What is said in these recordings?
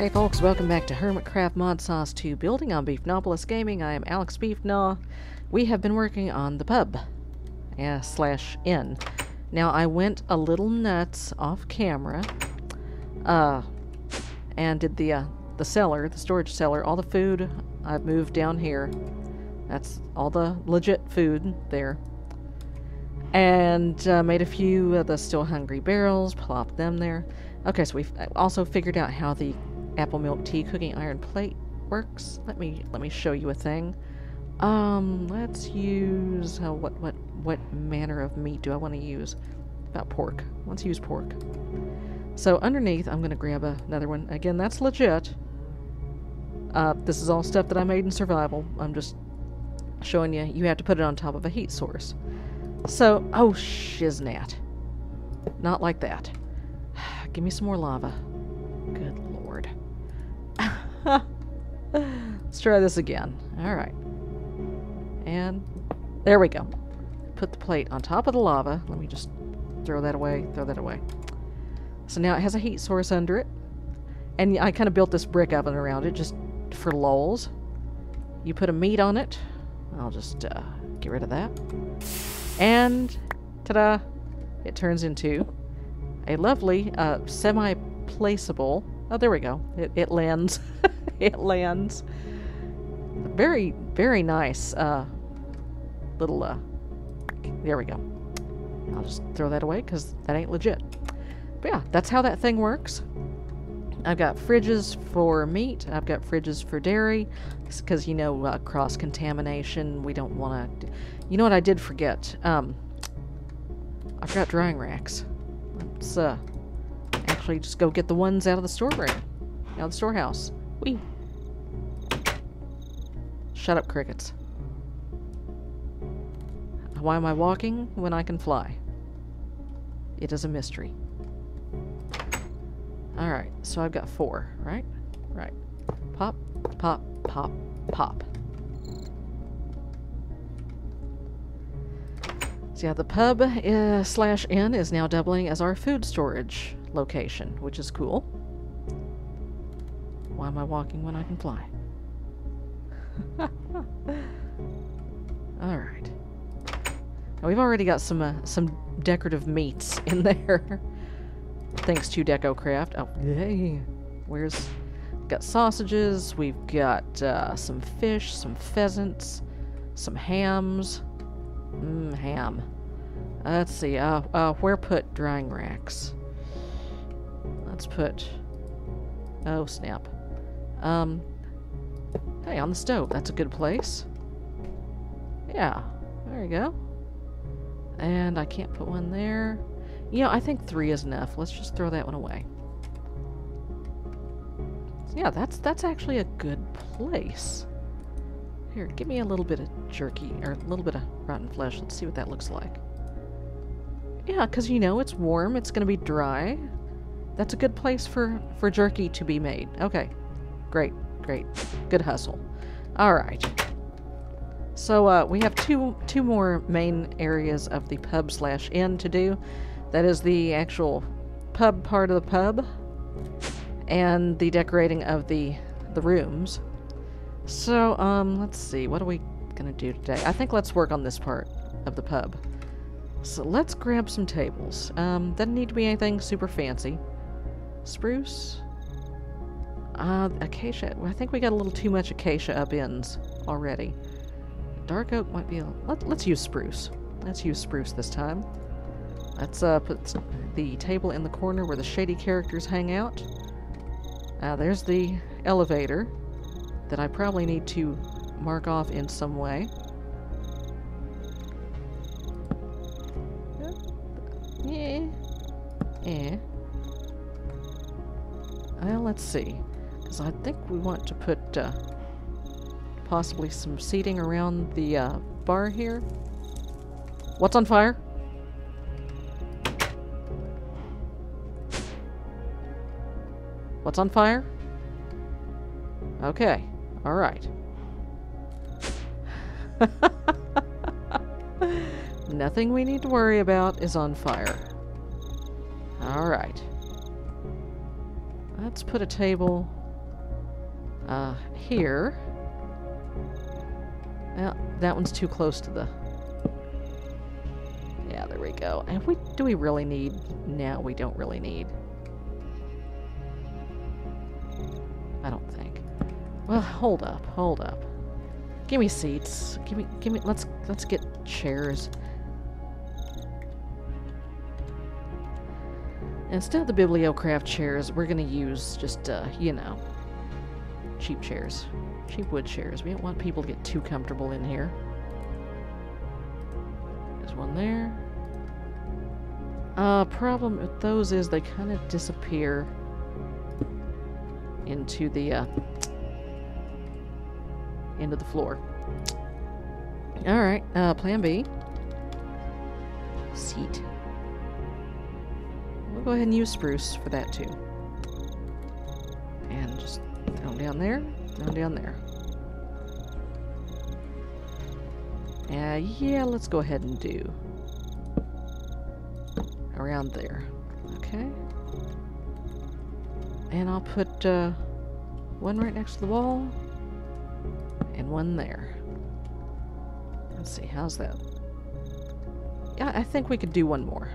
Hey folks, welcome back to Hermitcraft Modsauce 2 Building on Beefgnawpolis Gaming. I am Alex Beefgnaw. We have been working on the pub yeah, slash inn. Now I went a little nuts off camera uh, and did the uh, the cellar, the storage cellar, all the food I've moved down here. That's all the legit food there. And uh, made a few of the still hungry barrels, plopped them there. Okay, so we've also figured out how the apple milk tea cooking iron plate works. Let me let me show you a thing. Um, let's use uh, what what what manner of meat do I want to use? About pork. Let's use pork. So underneath, I'm gonna grab a, another one. Again, that's legit. Uh, this is all stuff that I made in survival. I'm just showing you. You have to put it on top of a heat source. So, oh shiznat. Not like that. Give me some more lava. Good lord. Let's try this again. Alright. And there we go. Put the plate on top of the lava. Let me just throw that away, throw that away. So now it has a heat source under it. And I kind of built this brick oven around it just for lulls. You put a meat on it. I'll just uh, get rid of that. And ta-da! It turns into a lovely uh, semi-placeable... Oh, there we go. It, it lands. it lands. Very, very nice uh, little... Uh, there we go. I'll just throw that away because that ain't legit. But yeah, that's how that thing works. I've got fridges for meat. I've got fridges for dairy. Because, you know, uh, cross-contamination. We don't want to... You know what I did forget? Um, I forgot drying racks. Let's uh, actually just go get the ones out of the storeroom. Out of the storehouse. Wee. Shut up, crickets. Why am I walking when I can fly? It is a mystery. Alright, so I've got four, right? Right. Pop, pop, pop, pop. So yeah, the pub uh, slash inn is now doubling as our food storage location, which is cool. Why am I walking when I can fly? Alright. Now we've already got some uh, some decorative meats in there. Thanks to DecoCraft. Oh, hey. Where's... Got sausages. We've got uh, some fish, some pheasants, some hams. Mmm, ham. Uh, let's see. Uh, uh, where put drying racks? Let's put... Oh, snap. Um, hey, on the stove. That's a good place. Yeah, there you go. And I can't put one there. You know, I think three is enough. Let's just throw that one away. So yeah, that's that's actually a good place. Here, give me a little bit of jerky, or a little bit of rotten flesh. Let's see what that looks like. Yeah, because you know, it's warm, it's going to be dry. That's a good place for, for jerky to be made. Okay, great, great. Good hustle. Alright. So, uh, we have two, two more main areas of the pub slash inn to do. That is the actual pub part of the pub and the decorating of the the rooms. So, um, let's see. What are we gonna do today? I think let's work on this part of the pub. So let's grab some tables. Um, doesn't need to be anything super fancy. Spruce? Uh, acacia. I think we got a little too much acacia up ends already. Dark oak might be a... Let, let's use spruce. Let's use spruce this time. Let's uh, put the table in the corner where the shady characters hang out. Uh, there's the elevator that I probably need to mark off in some way. Yeah. Yeah. Well, let's see. Because I think we want to put uh, possibly some seating around the uh, bar here. What's on fire? What's on fire? Okay. Alright. Nothing we need to worry about is on fire. Alright. Let's put a table Uh, here. Well, that one's too close to the... Yeah, there we go. And we do we really need... No, we don't really need. I don't think. Well, hold up, hold up. Give me seats. Give me, give me. Let's let's get chairs. Instead of the Bibliocraft chairs, we're gonna use just, uh, you know, cheap chairs. Cheap wood chairs. We don't want people to get too comfortable in here. There's one there. Uh, problem with those is they kind of disappear into the, uh, into the floor. Alright, uh, plan B. Seat. We'll go ahead and use spruce for that too. And just down down there, down down there. Uh, yeah, let's go ahead and do around there. Okay. And I'll put uh, one right next to the wall one there. Let's see, how's that? Yeah, I think we could do one more.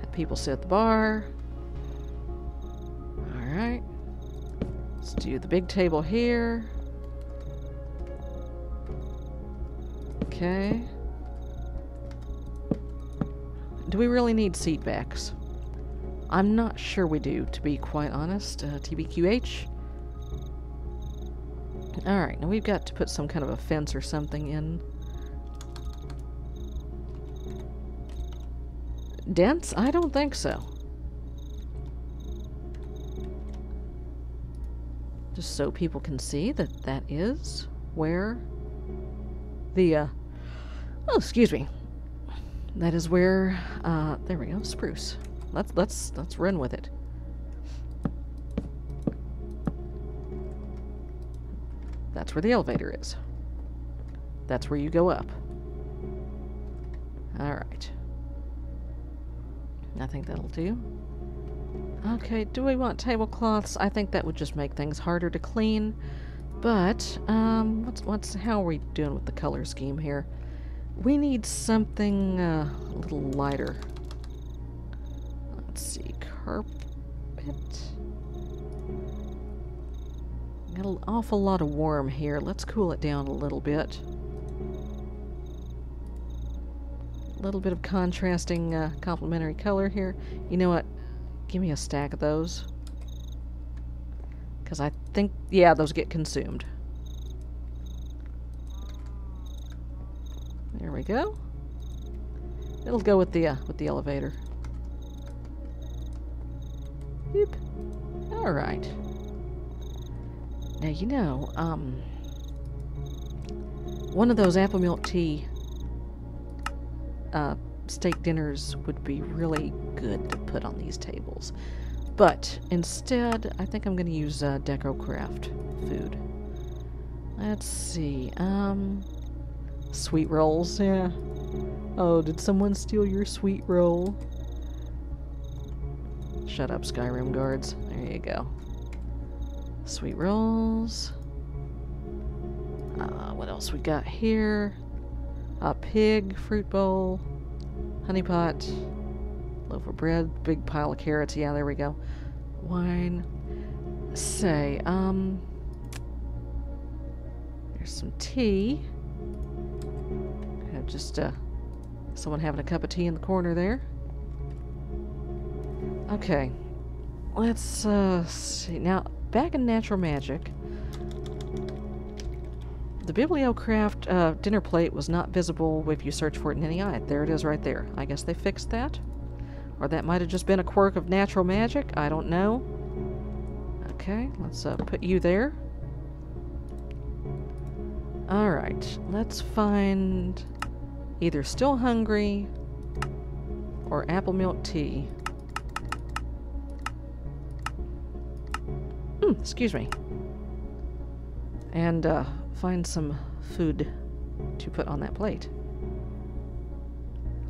Have people sit at the bar. Alright. Let's do the big table here. Okay. Do we really need seat backs? I'm not sure we do, to be quite honest. Uh, TBQH? Alright, now we've got to put some kind of a fence or something in. Dense? I don't think so. Just so people can see that that is where the, uh, oh, excuse me. That is where, uh, there we go, spruce. Let's, let's, let's run with it. That's where the elevator is. That's where you go up. Alright. I think that'll do. Okay, do we want tablecloths? I think that would just make things harder to clean. But, um, what's, what's, how are we doing with the color scheme here? We need something uh, a little lighter. Let's see, carpet. Got an awful lot of warm here. Let's cool it down a little bit. A little bit of contrasting uh, complementary color here. You know what? Give me a stack of those. Because I think, yeah, those get consumed. There we go. It'll go with the uh, with the elevator. All right. Now, you know, um, one of those apple milk tea uh, steak dinners would be really good to put on these tables. But instead, I think I'm going to use uh, DecoCraft food. Let's see. Um, sweet rolls, yeah. Oh, did someone steal your sweet roll? Shut up, Skyrim guards. There you go. Sweet rolls. Uh, what else we got here? A pig, fruit bowl, honey pot, loaf of bread, big pile of carrots. Yeah, there we go. Wine. Say, um, there's some tea. Have just uh, someone having a cup of tea in the corner there. Okay, let's uh, see now back in Natural Magic, the Bibliocraft uh, dinner plate was not visible if you search for it in any eye. There it is right there. I guess they fixed that. Or that might have just been a quirk of Natural Magic. I don't know. Okay, let's uh, put you there. Alright, let's find either Still Hungry or Apple Milk Tea. Excuse me. And uh, find some food to put on that plate.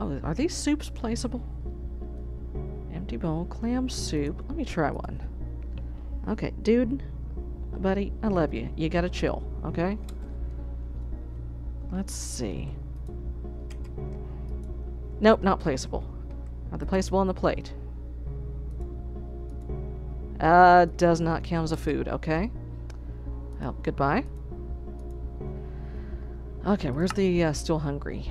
Oh, are these soups placeable? Empty bowl, clam soup. Let me try one. Okay, dude. buddy, I love you. You gotta chill, okay? Let's see. Nope, not placeable. Are they placeable on the plate? Uh, does not count as a food, okay. Well, goodbye. Okay, where's the uh, still hungry?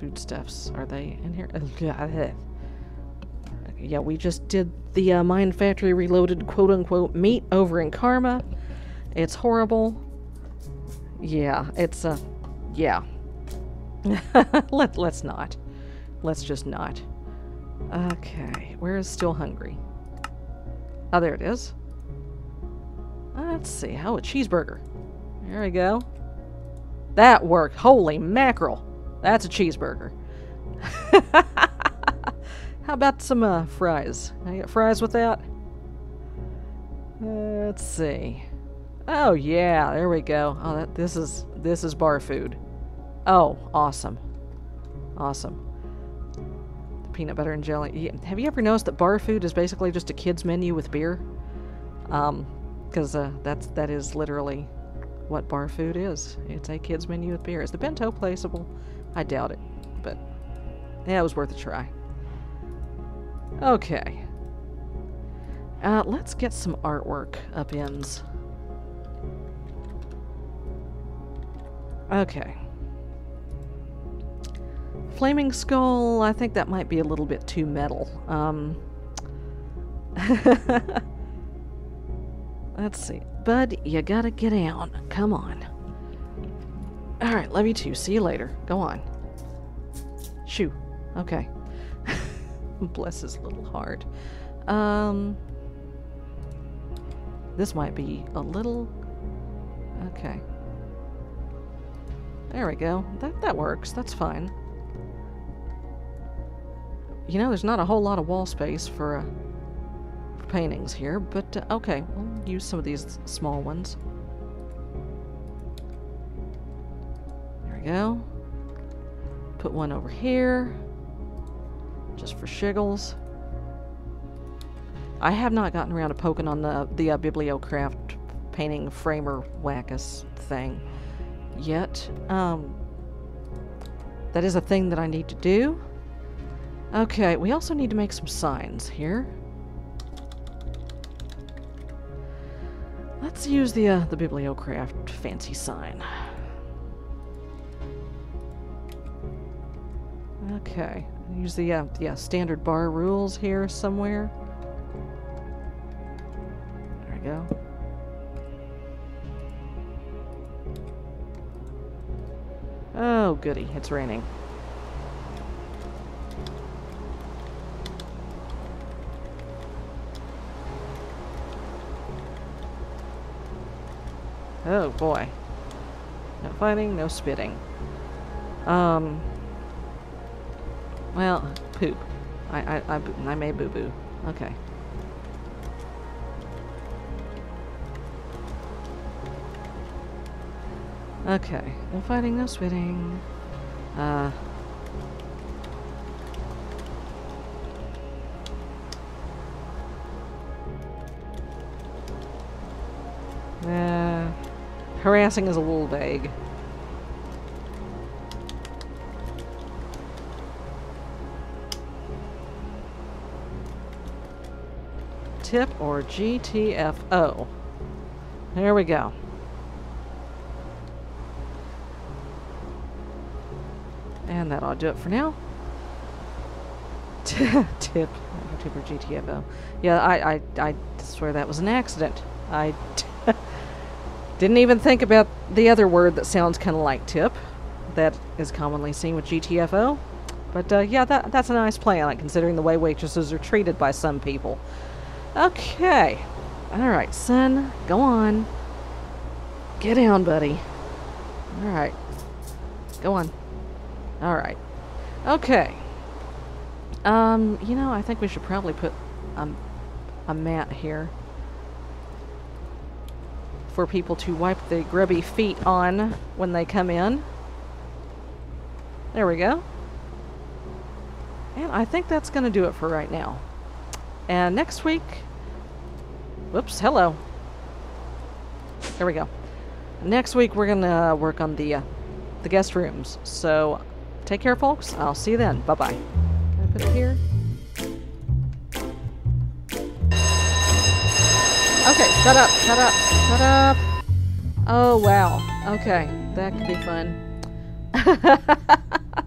Foodstuffs, are they in here? yeah, we just did the uh, MineFactory Reloaded quote-unquote meat over in Karma. It's horrible. Yeah, it's, uh, yeah. Let, let's not. Let's just not. Okay, where is still hungry? Oh, there it is. Let's see. Oh, a cheeseburger. There we go. That worked. Holy mackerel. That's a cheeseburger. How about some uh, fries? Can I get fries with that? Let's see. Oh yeah, there we go. Oh, that, this is this is bar food. Oh, awesome, awesome. Peanut butter and jelly. Have you ever noticed that bar food is basically just a kid's menu with beer? Um, because uh, that's that is literally what bar food is. It's a kid's menu with beer. Is the bento placeable? I doubt it, but yeah, it was worth a try. Okay. Uh, let's get some artwork up ends. Okay. Flaming Skull, I think that might be a little bit too metal. Um, let's see. Bud, you gotta get out. Come on. Alright, love you too. See you later. Go on. Shoo. Okay. Bless his little heart. Um, this might be a little... Okay. There we go. That, that works. That's fine. You know, there's not a whole lot of wall space for, uh, for paintings here, but uh, okay, we'll use some of these small ones. There we go. Put one over here just for shiggles. I have not gotten around to poking on the, the uh, Bibliocraft painting framer wackus thing yet. Um, that is a thing that I need to do. Okay, we also need to make some signs here. Let's use the uh, the Bibliocraft fancy sign. Okay, Use the uh, yeah standard bar rules here somewhere. There we go. Oh goody, it's raining. Oh boy. No fighting, no spitting. Um, well, poop. I, I, I, I may boo-boo. Okay. Okay. No fighting, no spitting. Uh... Uh, harassing is a little vague. tip or GTFO. There we go. And that ought to do it for now. tip. Tip or GTFO. Yeah, I, I, I swear that was an accident. I didn't even think about the other word that sounds kind of like tip that is commonly seen with GTFO. But uh, yeah, that, that's a nice it, considering the way waitresses are treated by some people. Okay. Alright, son. Go on. Get down, buddy. Alright. Go on. Alright. Okay. Um, you know, I think we should probably put a, a mat here for people to wipe the grubby feet on when they come in. There we go. And I think that's going to do it for right now. And next week, Whoops, hello. There we go. Next week we're gonna work on the uh, the guest rooms. So take care, folks. I'll see you then. Bye bye. Can I put it here? Okay, shut up, shut up, shut up. Oh wow. Okay, that could be fun.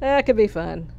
that could be fun.